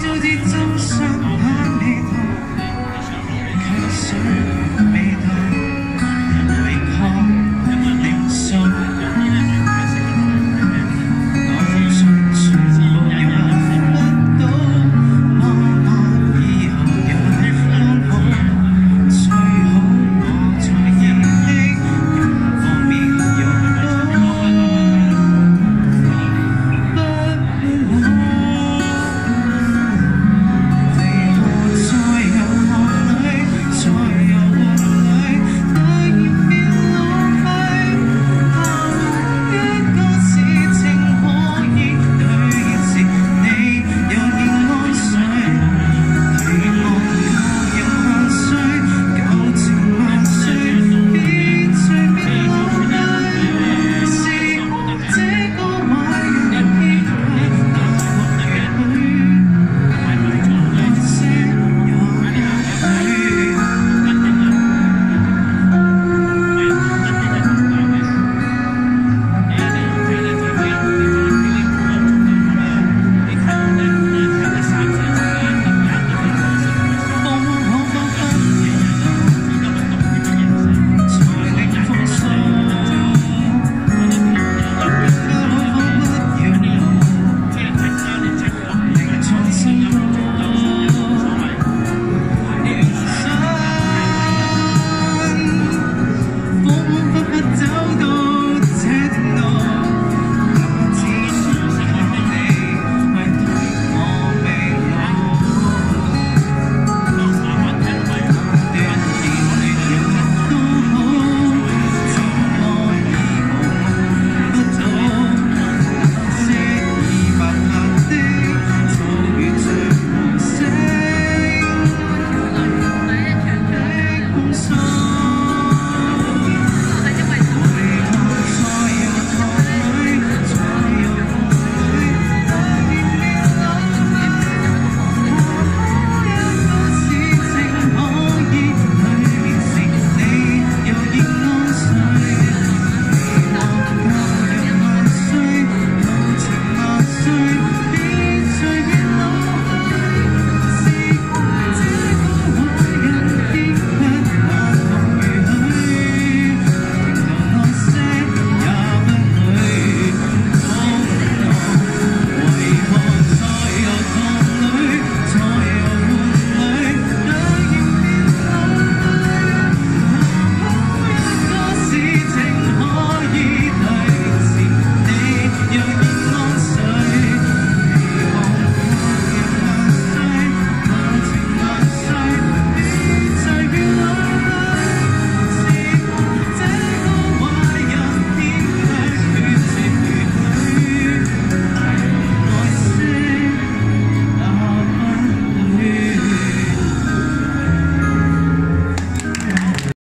就地走上